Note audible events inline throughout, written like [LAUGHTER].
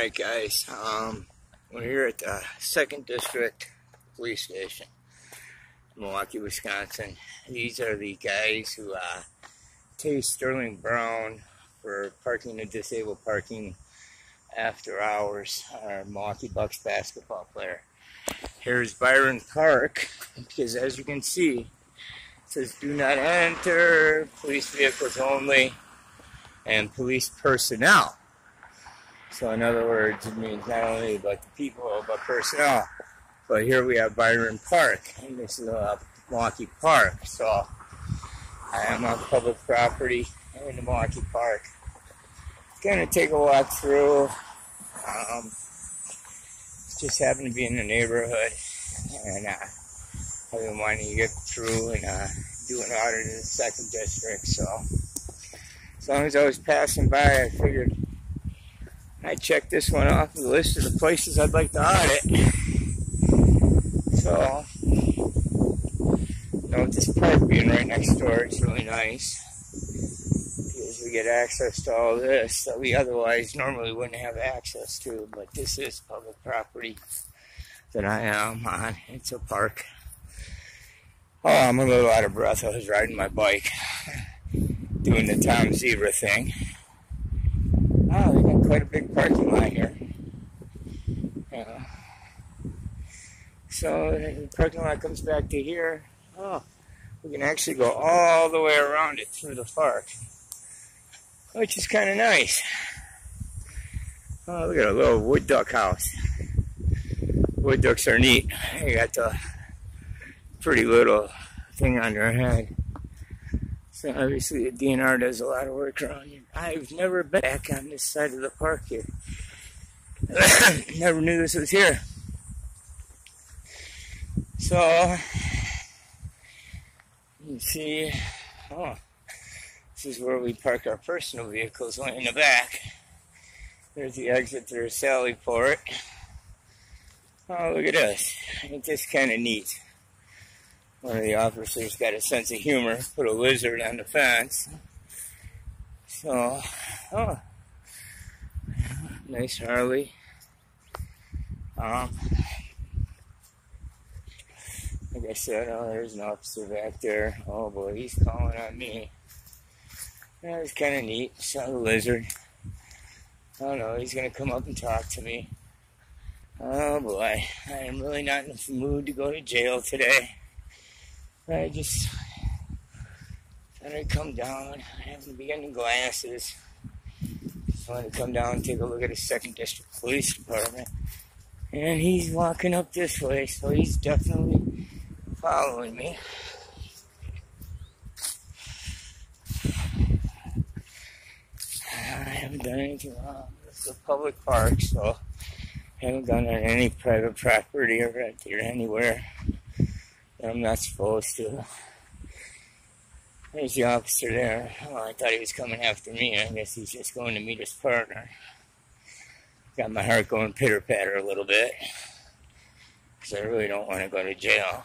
Alright guys, um, we're here at the 2nd District Police Station, Milwaukee, Wisconsin. These are the guys who uh, tased Sterling Brown for parking and disabled parking after hours, our Milwaukee Bucks basketball player. Here's Byron Park, because as you can see, it says do not enter, police vehicles only, and police personnel. So in other words, it means not only about the people, but personnel. But here we have Byron Park, and this is a Milwaukee Park. So I am on public property in the Milwaukee Park. Gonna take a walk through. Um, just happen to be in the neighborhood, and uh, I've been wanting to get through and uh, do an audit in the second district. So as long as I was passing by, I figured I checked this one off the list of the places I'd like to audit. So, you know, with this park being right next door, it's really nice. Because we get access to all this that we otherwise normally wouldn't have access to. But this is public property that I am on. It's a park. Oh, I'm a little out of breath. I was riding my bike, [LAUGHS] doing the Tom Zebra thing. Quite a big parking lot here. Yeah. So the parking lot comes back to here. Oh, we can actually go all the way around it through the park, which is kind of nice. Oh, look at a little wood duck house. Wood ducks are neat. They got the pretty little thing on their head. So obviously the DNR does a lot of work around here. I've never been back on this side of the park here. [COUGHS] never knew this was here. So you see, oh, this is where we park our personal vehicles way in the back. There's the exit to the Sally Port. Oh, look at this. It's just kind of neat one of the officers got a sense of humor, put a lizard on the fence. So, oh, nice Harley. Um, like I said, oh, there's an officer back there. Oh boy, he's calling on me. That was kind of neat. Saw the lizard. I don't know, he's gonna come up and talk to me. Oh boy, I am really not in the mood to go to jail today. I just thought I'd come down. I haven't been getting glasses. So I to come down and take a look at the second district police department. And he's walking up this way, so he's definitely following me. I haven't done anything wrong. It's a public park, so I haven't gone on any private property or right there anywhere. I'm not supposed to. There's the officer there. Oh, I thought he was coming after me. I guess he's just going to meet his partner. Got my heart going pitter patter a little bit. Because I really don't want to go to jail.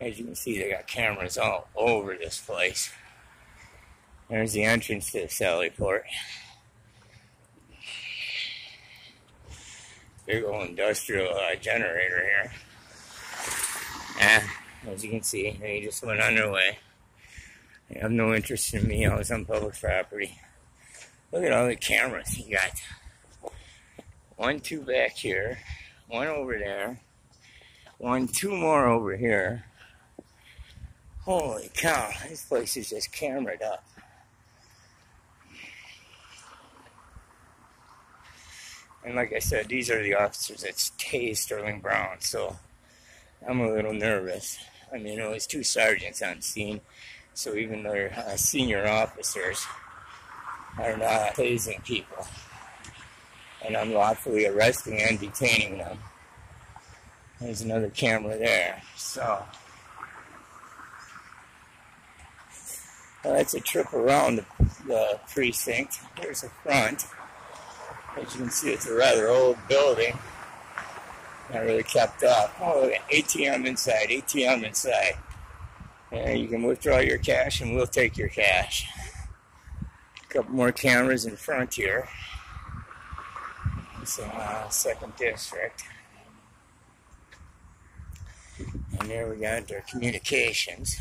As you can see, they got cameras all over this place. There's the entrance to the Sally Port. Big old industrial uh, generator here. Eh, as you can see, they just went on their way. They have no interest in me. I was on public property. Look at all the cameras you got. One, two back here. One over there. One, two more over here. Holy cow, this place is just camered up. And like I said, these are the officers that tased Sterling Brown. So I'm a little nervous. I mean, it was two sergeants on scene, so even their uh, senior officers are not tasing people and unlawfully arresting and detaining them. There's another camera there. So, well, that's a trip around the, the precinct. Here's the front. As you can see, it's a rather old building not really kept up. Oh, ATM inside, ATM inside. And you can withdraw your cash and we'll take your cash. A couple more cameras in front here. So, uh, second district. And there we got their communications.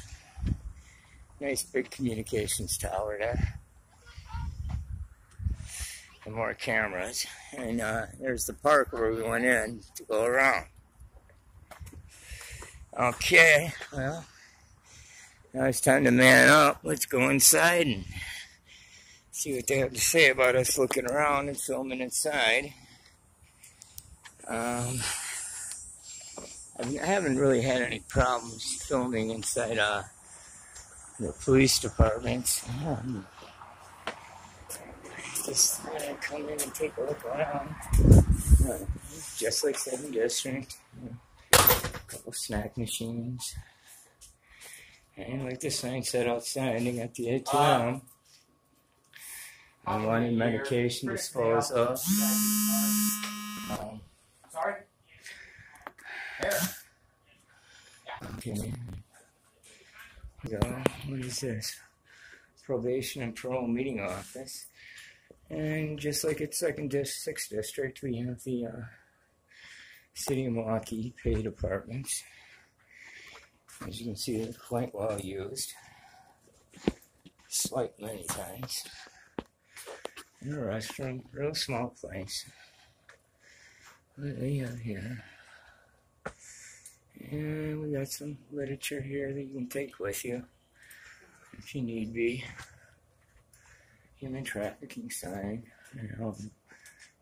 Nice big communications tower there. And more cameras. And uh, there's the park where we went in to go around. Okay, well, now it's time to man up. Let's go inside and see what they have to say about us looking around and filming inside. Um, I haven't really had any problems filming inside uh, the police departments. Um, just gonna come in and take a look around. Uh, just like 7 District. A couple snack machines. And like the sign said outside, they got the ATM. Unwanted medication disposal. Um, Sorry? Yeah. Okay. So, what is this? Probation and parole meeting office. And just like at second dis sixth district, we have the uh, city of Milwaukee paid apartments. As you can see, they're quite well used. Swiped many times. And a restroom, real small place. What do have here? And we got some literature here that you can take with you if you need be. Human trafficking sign. You know,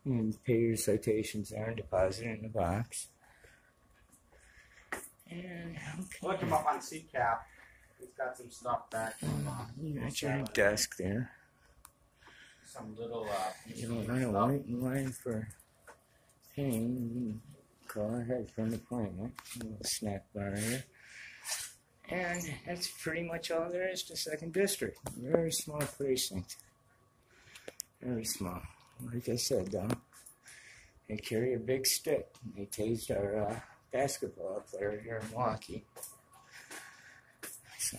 and pay your citations there and deposit it in the box. And okay. Look him up on CCAP. He's got some stuff back. You got your desk there. Some little, uh, You don't want to wait in line for paying. Call ahead for an appointment. A little snack bar here. And that's pretty much all there is to Second District. Very small precinct. Very small. Like I said, though, they carry a big stick. They tased our uh, basketball player here in Milwaukee. So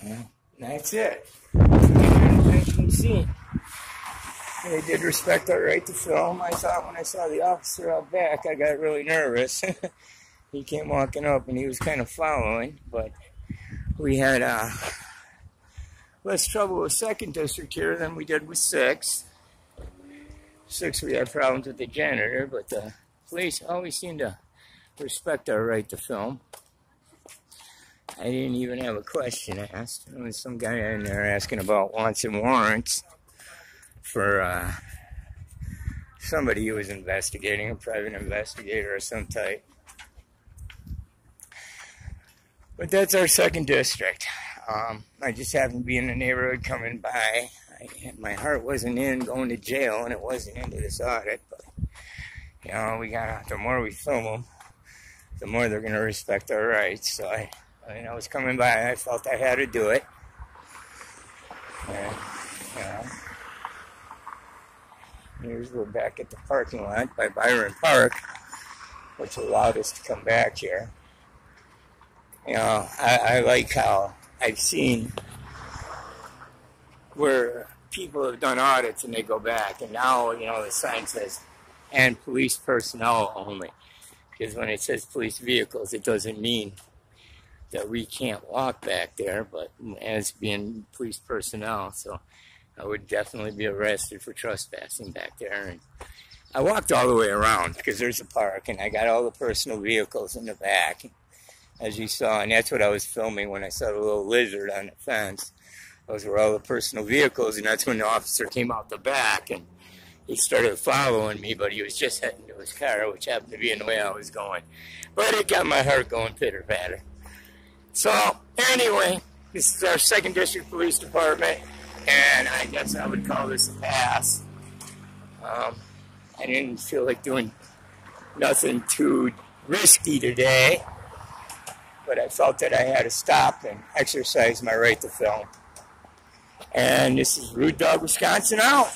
that's it. As you can see, they did respect our right to film. I thought when I saw the officer out back, I got really nervous. [LAUGHS] he came walking up and he was kind of following, but we had uh, less trouble with second district here than we did with six. Six, we had problems with the janitor, but the police always seem to respect our right to film. I didn't even have a question asked. There was some guy in there asking about wants and warrants for uh, somebody who was investigating, a private investigator of some type. But that's our second district. Um, I just happened to be in the neighborhood coming by. I, [LAUGHS] my heart wasn't in going to jail, and it wasn't into this audit. But you know, we got the more we film them, the more they're going to respect our rights. So I, when I was coming by, and I felt I had to do it. And, you know, here's we're back at the parking lot by Byron Park, which allowed us to come back here. You know, I, I like how I've seen where people have done audits and they go back, and now you know the sign says "and police personnel only," because when it says police vehicles, it doesn't mean that we can't walk back there, but as being police personnel, so I would definitely be arrested for trespassing back there. And I walked all the way around because there's a park, and I got all the personal vehicles in the back as you saw, and that's what I was filming when I saw the little lizard on the fence. Those were all the personal vehicles, and that's when the officer came out the back and he started following me, but he was just heading to his car, which happened to be in the way I was going. But it got my heart going pitter patter. So, anyway, this is our second district police department, and I guess I would call this a pass. Um, I didn't feel like doing nothing too risky today but I felt that I had to stop and exercise my right to film. And this is Rude Dog, Wisconsin out.